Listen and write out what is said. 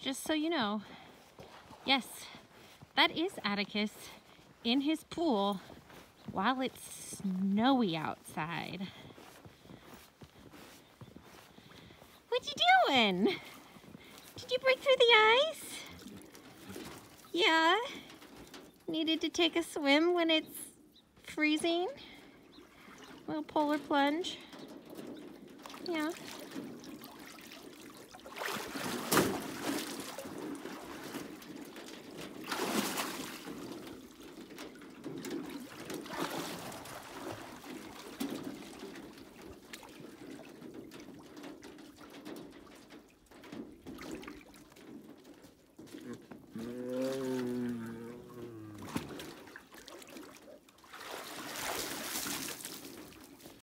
just so you know, yes, that is Atticus in his pool while it's snowy outside. What you doing? Did you break through the ice? Yeah? Needed to take a swim when it's freezing? A little polar plunge. Yeah.